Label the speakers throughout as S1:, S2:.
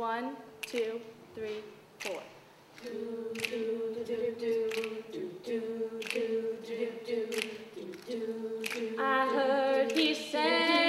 S1: One, two, three, four. I heard he said.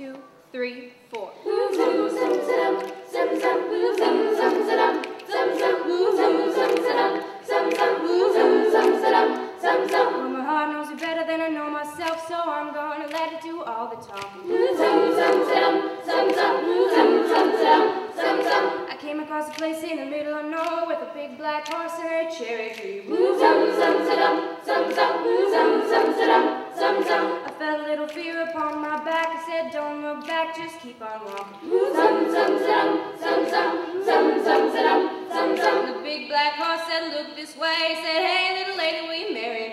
S1: two, three, four.
S2: Well, my heart knows you better than I know myself, so I'm gonna let it do all the talking. I came across a place in the middle of nowhere with a big black horse and a cherry tree. don't look back, just keep on walking. Zum, zum, zum, zum, zum, zum, zum, zum, zum, zum. The big black horse said, look this way. Said, hey, little lady, will you marry me?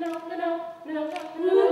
S2: no, no, no, no, no.